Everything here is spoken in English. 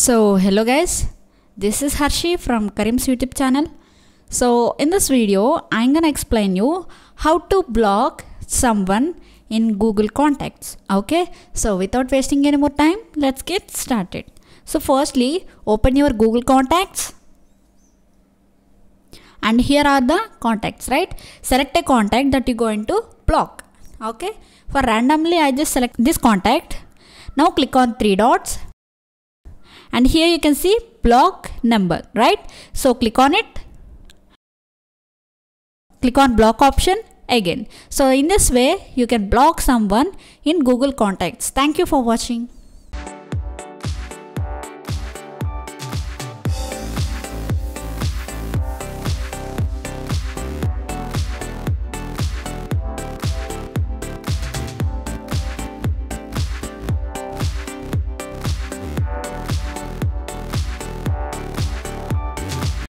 So, hello guys, this is Harshi from Kareem's YouTube channel. So, in this video, I'm gonna explain you how to block someone in Google Contacts. Okay, so without wasting any more time, let's get started. So, firstly, open your Google Contacts and here are the contacts right select a contact that you're going to block okay for randomly i just select this contact now click on three dots and here you can see block number right? So click on it. Click on block option again. So in this way you can block someone in google contacts. Thank you for watching